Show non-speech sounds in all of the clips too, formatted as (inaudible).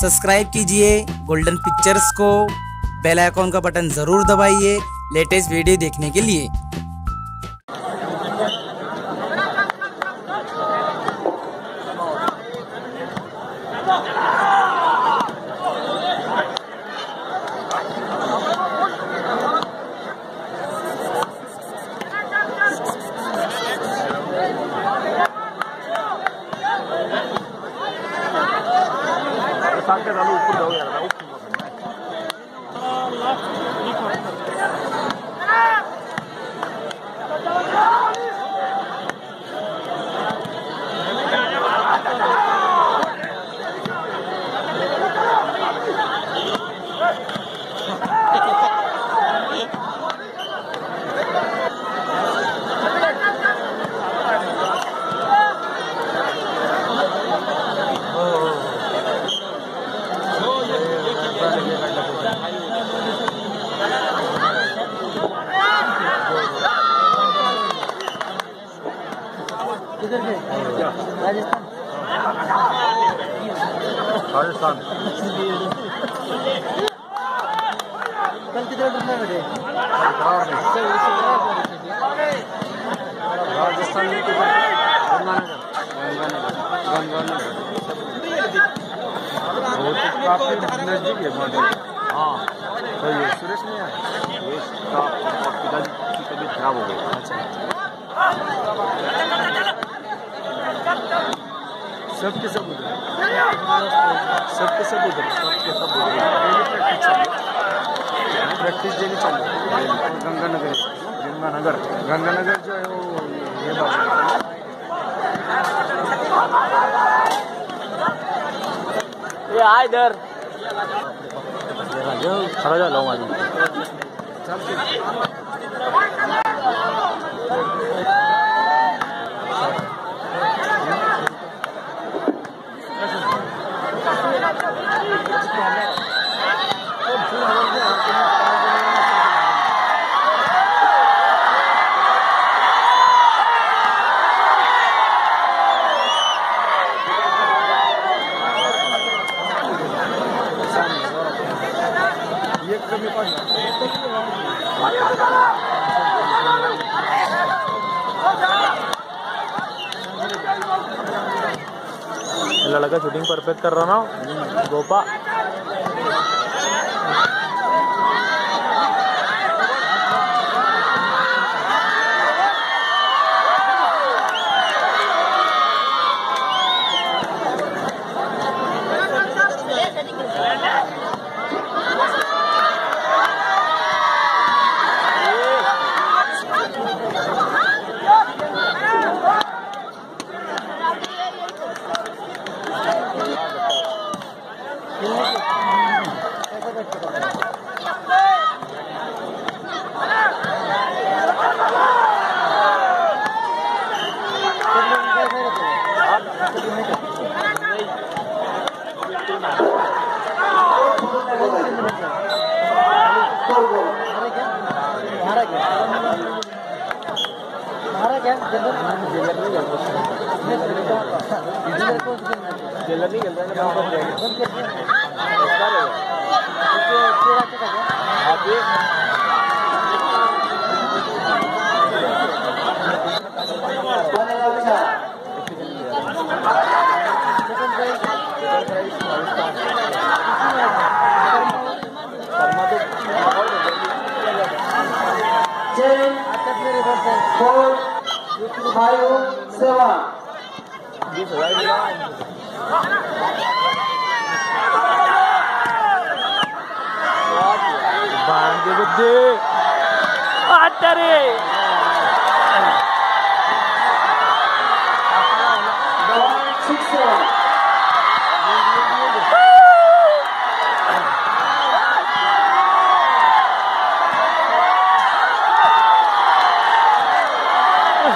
Subscribe कीजिए golden pictures को। Bell icon का बटन ज़रूर दबाइए। लेटेस्ट वीडियो देखने के लिए। राजस्थान कल किधर ढूंढना बेटे राजस्थान में वो तो काफ़ी नज़दीक है मॉडल हाँ तो ये सुरेश है सुरेश का पिताजी की तबीयत खराब हो गई सबके सब उधर सबके सब उधर सबके सब उधर प्रैक्टिस डेली चालू है। गंगानगर गंगानगर गंगानगर जो है वो ये बात ये आ इधर। जो खड़ा जा लो माझी लड़का शूटिंग परफेक्ट कर रहा ना गोपा। जेलर नहीं खेल बांधे बुद्धे आता रे Mayu Sewa. Right Six seven.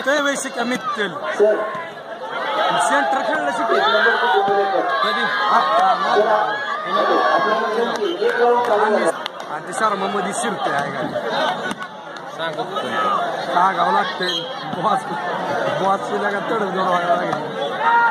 शिकतोय वय शिक अमित सेंटर खेळलं शिकतो कधी आणि ते शर्मा मध्ये शिरतोय आहे का सांगत का लागतंय बॉस बॉस तिला का तडच व्हायला लागेल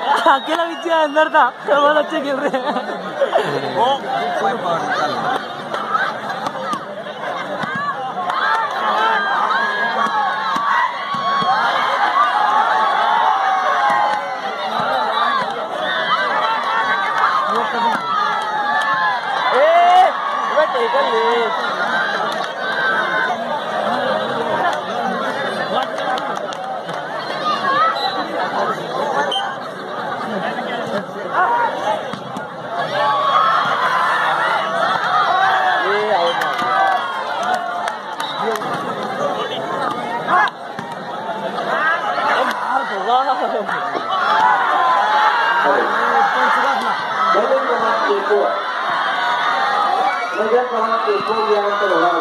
अकेला पीछे अंदर था तो बहुत अच्छे खेल रहे हैं क्रमांक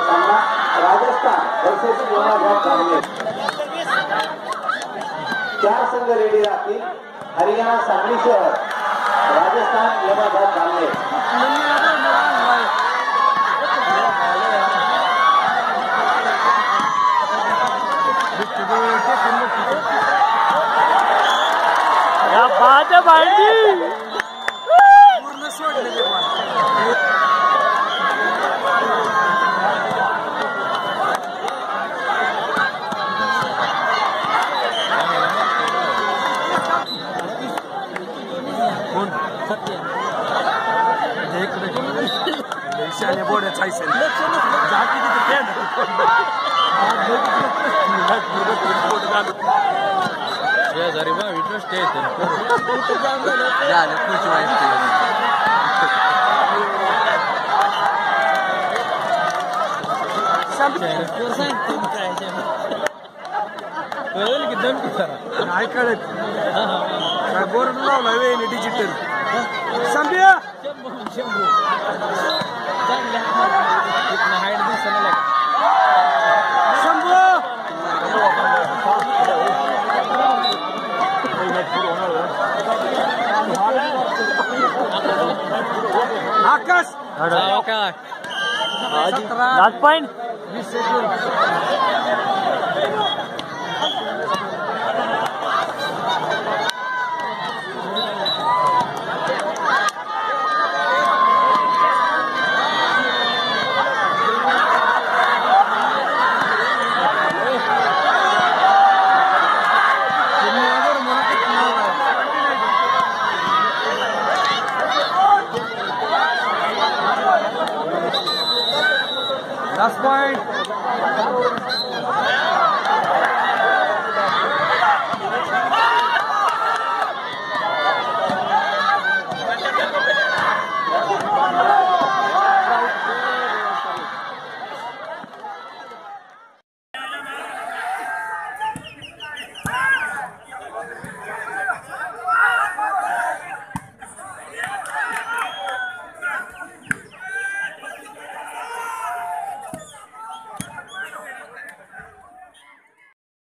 सामना (laughs) राजस्थान वर्सेस चार संघ रेडी राहतील हरियाणा सांगली शहर राजस्थान यमाघाट जामनेर छोटे भांडी विषयाने बोर्ड छैन जाति या गरिबाविष्ट झालं खुश व्हायचं कळेल की दम की सरा नाही. कळत डिजिटल संपया शंभू शंभू. आकाश काय सतरा पॉइंट। Last point.